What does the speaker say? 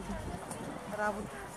Серьезно.